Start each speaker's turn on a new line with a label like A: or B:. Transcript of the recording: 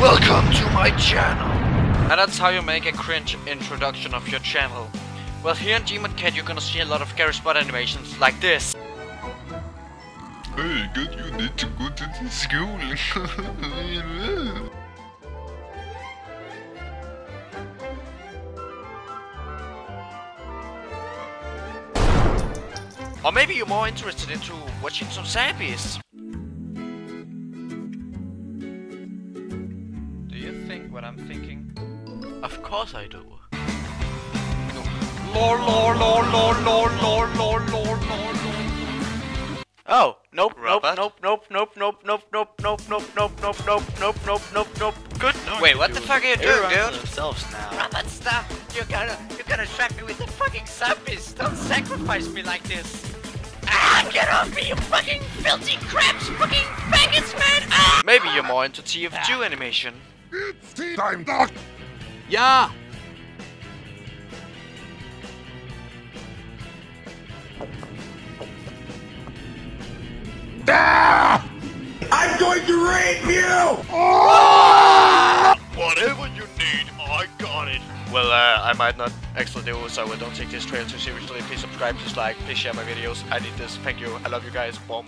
A: Welcome to my channel.
B: And that's how you make a cringe introduction of your channel. Well, here in GmodCat you're gonna see a lot of Garry's Mod animations like this.
A: Hey, good, you need to go to the school.
B: Or maybe you're more interested into watching some zombies. What I'm thinking? Of course I do. Lord, Lord, Lord, Lord, Lord, Lord, Lord, Lord, Lord, Lord. Oh, nope, nope, nope, nope, nope, nope, nope, nope, nope, nope, nope, nope, nope, nope, nope, nope, nope. Good. Wait, what the fuck are you doing, dude?
C: themselves now.
B: Robert, stop! You're gonna, you're gonna trap me with the fucking zombies! Don't sacrifice me like this! Ah, get off me, you fucking filthy crabs, fucking faggots, man! Ah! Maybe you're more into TF2 animation.
A: Time dog.
C: Yeah. Ah!
A: I'm going to rape you!
B: Whatever you need, I got it. Well, uh, I might not actually do so I don't take this trailer too seriously. Please subscribe, please like, please share my videos. I need this. Thank you. I love you guys. Boom.